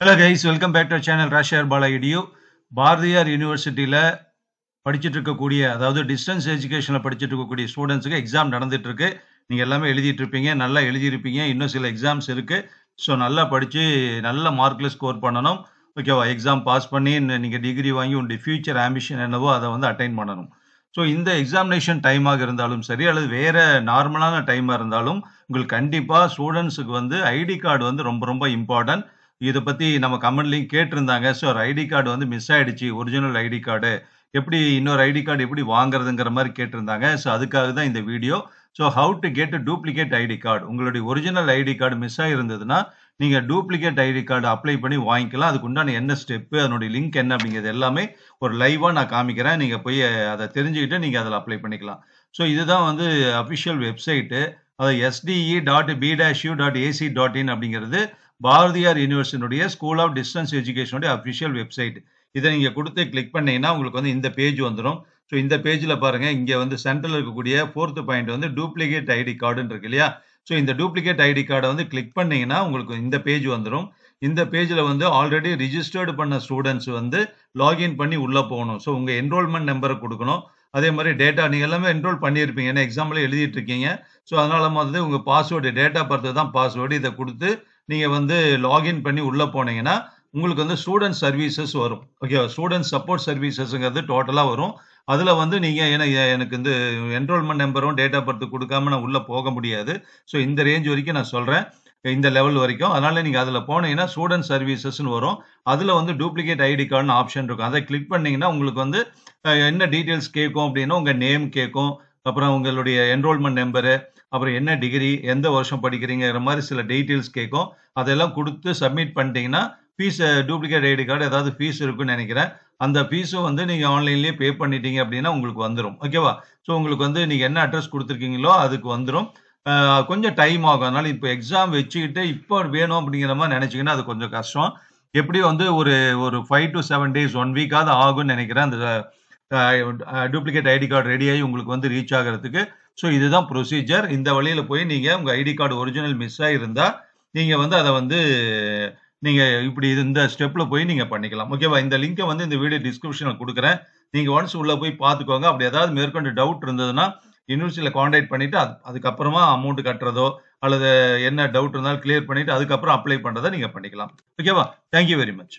Hello guys welcome back to channel ராஷியார் பாலா இடியோ பாரதியார் யூனிவர்சிட்டியில் படிச்சுட்டு இருக்கக்கூடிய அதாவது டிஸ்டன்ஸ் எஜுகேஷனில் படிச்சுட்டு இருக்கக்கூடிய ஸ்டூடெண்ட்ஸுக்கு எக்ஸாம் நடந்துட்டு இருக்கு நீங்கள் எல்லாமே எழுதிட்டு இருப்பீங்க நல்லா எழுதியிருப்பீங்க. இன்னும் சில எக்ஸாம்ஸ் இருக்கு. ஸோ நல்லா படித்து நல்ல மார்க்கில் ஸ்கோர் பண்ணணும். ஓகேவா எக்ஸாம் பாஸ் பண்ணி நீங்கள் டிகிரி வாங்கி உங்களுடைய ஃபியூச்சர் ஆம்பிஷன் என்னவோ அதை வந்து அட்டைன் பண்ணணும். ஸோ இந்த எக்ஸாமினேஷன் டைமாக இருந்தாலும் சரி அல்லது வேறு நார்மலான டைமாக இருந்தாலும் உங்களுக்கு கண்டிப்பாக ஸ்டூடெண்ட்ஸுக்கு வந்து ஐடி கார்டு வந்து ரொம்ப ரொம்ப இம்பார்ட்டன்ட் இதை பற்றி நம்ம கமெண்ட்லையும் கேட்டிருந்தாங்க. ஸோ ஒரு ஐடி கார்டு வந்து மிஸ் ஆகிடுச்சு ஒரிஜினல் ஐடி கார்டு. எப்படி இன்னொரு ஐடி கார்டு எப்படி வாங்குறதுங்கிற மாதிரி கேட்டிருந்தாங்க. ஸோ அதுக்காக தான் இந்த video. So how to get duplicate ID card. உங்களுடைய ஒரிஜினல் ஐடி கார்டு மிஸ் ஆகிருந்ததுன்னா நீங்கள் டூப்ளிகேட் ஐடி கார்டு அப்ளை பண்ணி வாங்கிக்கலாம். அதுக்கு உண்டான என்ன ஸ்டெப்பு அதனுடைய லிங்க் என்ன அப்படிங்கிறது எல்லாமே ஒரு லைவாக நான் காமிக்கிறேன். நீங்கள் போய் அதை தெரிஞ்சுக்கிட்டு நீங்கள் அதில் அப்ளை பண்ணிக்கலாம். ஸோ இதுதான் வந்து அஃபிஷியல் வெப்சைட்டு அது SDE dot B dash U dot AC dot in அப்படிங்கிறது பாரதியார் யூனிவர்சிட்டியுடைய ஸ்கூல் ஆஃப் டிஸ்டன்ஸ் எஜுகேஷனுடைய அஃபிஷியல் வெப்சைட் இதை நீங்கள் கொடுத்து கிளிக் பண்ணீங்கன்னா உங்களுக்கு வந்து இந்த பேஜ் வந்துடும் ஸோ இந்த பேஜில் பாருங்கள் இங்கே வந்து சென்ட்ரல் இருக்கக்கூடிய ஃபோர்த்து பாயிண்ட் வந்து டூப்ளிகேட் ஐடி கார்டுன்னு இருக்கு இல்லையா? ஸோ இந்த டூப்ளிகேட் ஐடி கார்டை வந்து கிளிக் பண்ணீங்கன்னா உங்களுக்கு இந்த பேஜ் வந்துடும் இந்த பேஜில் வந்து ஆல்ரெடி ரிஜிஸ்டர்டு பண்ண ஸ்டூடெண்ட்ஸ் வந்து லாகின் பண்ணி உள்ளே போகணும். ஸோ உங்கள் என்ரோல்மெண்ட் நம்பரை கொடுக்கணும். அதே மாதிரி டேட்டா நீங்கள் எல்லாமே என்ரோல் பண்ணியிருப்பீங்க. ஏன்னா எக்ஸாம்பிள் எழுதிட்டு இருக்கீங்க. ஸோ அதனால வந்து உங்கள் பாஸ்வேர்டு டேட்டா பார்த்து தான் பாஸ்வேர்டு இதை கொடுத்து நீங்கள் வந்து லாகின் பண்ணி உள்ளே போனீங்கன்னா உங்களுக்கு வந்து ஸ்டூடெண்ட் சர்வீசஸ் வரும். ஓகே ஸ்டூடெண்ட் சப்போர்ட் சர்வீசஸ்ங்கிறது டோட்டலாக வரும். அதில் வந்து நீங்கள் ஏன்னா எனக்கு இந்த என்ரோல்மெண்ட் நம்பரும் டேட் ஆஃப் பர்த் கொடுக்காம நான் உள்ளே போக முடியாது. ஸோ இந்த ரேஞ்ச் வரைக்கும் நான் சொல்கிறேன் இந்த லெவல் வரைக்கும். அதனால நீங்கள் அதில் போனீங்கன்னா ஸ்டூடெண்ட் சர்வீசஸ்னு வரும். அதில் வந்து டூப்ளிகேட் ஐடி கார்டுன்னு ஆப்ஷன் இருக்கும். அதை கிளிக் பண்ணீங்கன்னா உங்களுக்கு வந்து என்ன டீட்டெயில்ஸ் கேட்கும் அப்படின்னா உங்கள் நேம் கேட்கும். அப்புறம் உங்களுடைய என்ரோல்மெண்ட் நம்பரு அப்புறம் என்ன டிகிரி எந்த வருஷம் படிக்கிறீங்கிற மாதிரி சில டீட்டெயில்ஸ் கேட்கும். அதெல்லாம் கொடுத்து சப்மிட் பண்ணிட்டீங்கன்னா ஃபீஸ் டூப்ளிகேட் ஐடி கார்டு ஏதாவது ஃபீஸ் இருக்குன்னு நினைக்கிறேன். அந்த ஃபீஸும் வந்து நீங்கள் ஆன்லைன்லேயே பே பண்ணிட்டீங்க அப்படின்னா உங்களுக்கு வந்துடும் ஓகேவா ஸோ உங்களுக்கு வந்து நீங்கள் என்ன அட்ரஸ் கொடுத்துருக்கீங்களோ அதுக்கு வந்துடும் கொஞ்சம் டைம் ஆகும். அதனால இப்போ எக்ஸாம் வச்சுக்கிட்டு இப்போ வேணும் அப்படிங்கிற மாதிரி நினச்சிங்கன்னா அது கொஞ்சம் கஷ்டம். எப்படி வந்து ஒரு ஒரு five to seven days one வீக்காவது ஆகும்னு நினைக்கிறேன். அந்த டூப்ளிகேட் ஐடி கார்டு ரெடி ஆகி உங்களுக்கு வந்து ரீச் ஆகிறதுக்கு. ஸோ இதுதான் ப்ரொசீஜர் இந்த வழியில் போய் நீங்கள் உங்கள் ஐடி கார்டு ஒரிஜினல் மிஸ் ஆகிருந்தால் நீங்கள் வந்து அதை வந்து நீங்கள் இப்படி இந்த ஸ்டெப்பில் போய் நீங்கள் பண்ணிக்கலாம். ஓகேவா இந்த லிங்கை வந்து இந்த வீடியோ டிஸ்கிரிப்ஷனில் கொடுக்குறேன். நீங்கள் ஒன்ஸ் உள்ளே போய் பார்த்துக்கோங்க. அப்படி ஏதாவது மேற்கொண்டு டவுட் இருந்ததுன்னா யூனிவர்சிட்டியில் காண்டாக்ட் பண்ணிவிட்டு அது அதுக்கப்புறமா அமௌண்ட் கட்டுறதோ அல்லது என்ன டவுட் இருந்தாலும் கிளியர் பண்ணிவிட்டு அதுக்கப்புறம் அப்ளை பண்ணுறதை நீங்கள் பண்ணிக்கலாம். ஓகேவா தேங்க்யூ வெரி மச்